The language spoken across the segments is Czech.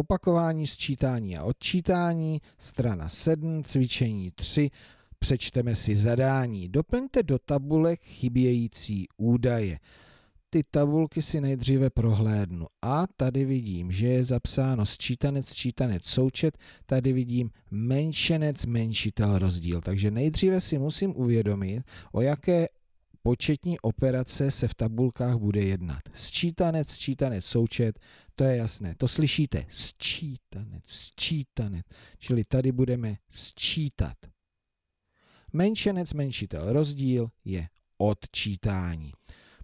Opakování, sčítání a odčítání, strana 7, cvičení 3, přečteme si zadání. Doplňte do tabulek chybějící údaje. Ty tabulky si nejdříve prohlédnu. A tady vidím, že je zapsáno sčítanec, sčítanec, součet. Tady vidím menšenec, menšitel, rozdíl. Takže nejdříve si musím uvědomit, o jaké početní operace se v tabulkách bude jednat. Sčítanec, sčítanec, součet, to je jasné. To slyšíte. Sčítanec, sčítanec. Čili tady budeme sčítat. Menšenec, menšitel, rozdíl je odčítání.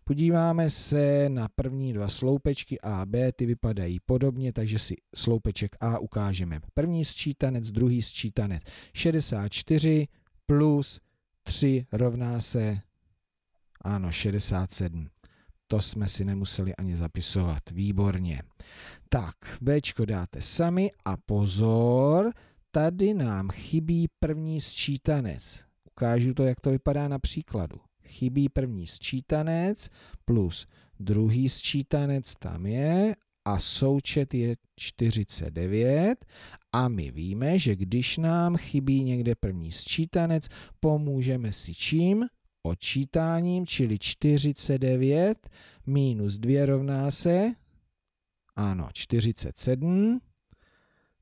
Podíváme se na první dva sloupečky A a B, ty vypadají podobně, takže si sloupeček A ukážeme. První sčítanec, druhý sčítanec. 64 plus 3 rovná se, ano, 67. To jsme si nemuseli ani zapisovat. Výborně. Tak, B dáte sami a pozor, tady nám chybí první sčítanec. Ukážu to, jak to vypadá na příkladu. Chybí první sčítanec plus druhý sčítanec tam je a součet je 49 a my víme, že když nám chybí někde první sčítanec, pomůžeme si čím? Odčítáním, čili 49 minus 2 rovná se, ano, 47,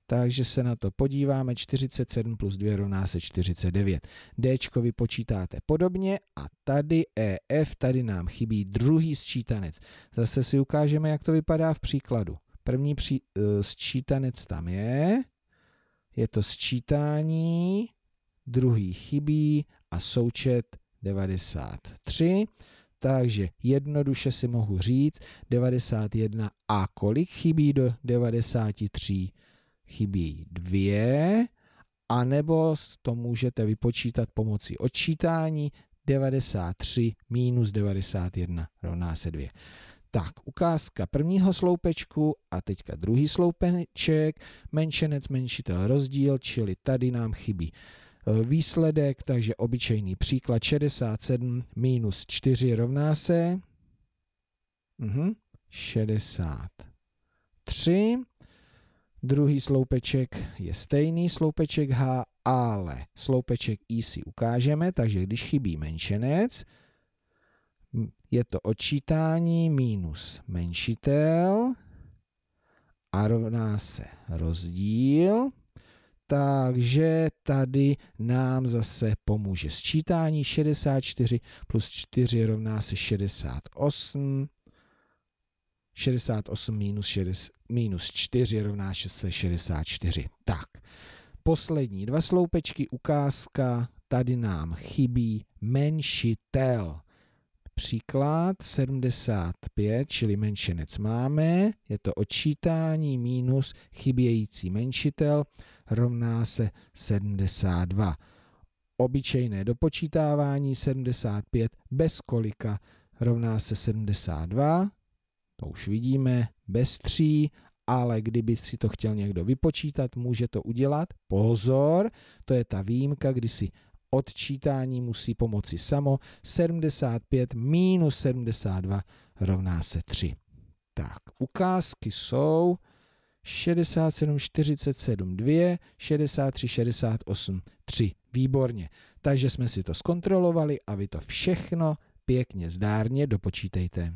takže se na to podíváme, 47 plus 2 rovná se 49. D vypočítáte podobně a tady EF, tady nám chybí druhý sčítanec. Zase si ukážeme, jak to vypadá v příkladu. První při, uh, sčítanec tam je, je to sčítání, druhý chybí a součet 93. Takže jednoduše si mohu říct 91 a kolik chybí do 93? chybí dvě, anebo to můžete vypočítat pomocí odčítání 93 minus 91 rovná se 2. Tak, ukázka prvního sloupečku a teďka druhý sloupeček, menšenec, menšitel, rozdíl, čili tady nám chybí výsledek, takže obyčejný příklad 67 minus 4 rovná se uh-huh, 63 Druhý sloupeček je stejný sloupeček H, ale sloupeček I si ukážeme, takže když chybí menšenec, je to odčítání minus menšitel a rovná se rozdíl. Takže tady nám zase pomůže sčítání 64 plus 4 rovná se 68 68 minus, 60, minus 4 rovná se 64. Tak, poslední dva sloupečky, ukázka, tady nám chybí menšitel. Příklad 75, čili menšenec máme, je to odčítání minus chybějící menšitel, rovná se 72. Obyčejné dopočítávání 75 bez kolika rovná se 72, to už vidíme, bez tří, ale kdyby si to chtěl někdo vypočítat, může to udělat. Pozor, to je ta výjimka, kdy si odčítání musí pomoci samo. 75 minus 72 rovná se 3. Tak, ukázky jsou 67, 47, 2, 63, 68, 3. Výborně. Takže jsme si to zkontrolovali a vy to všechno pěkně zdárně dopočítejte.